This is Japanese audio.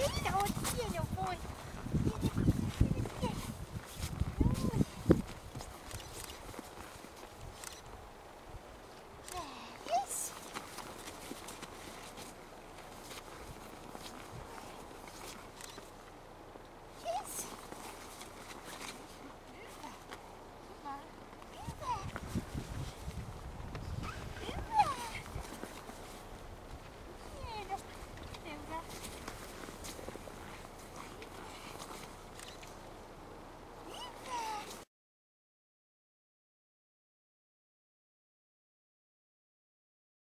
Видите, а вот тень, бой.